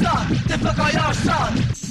sen, your son.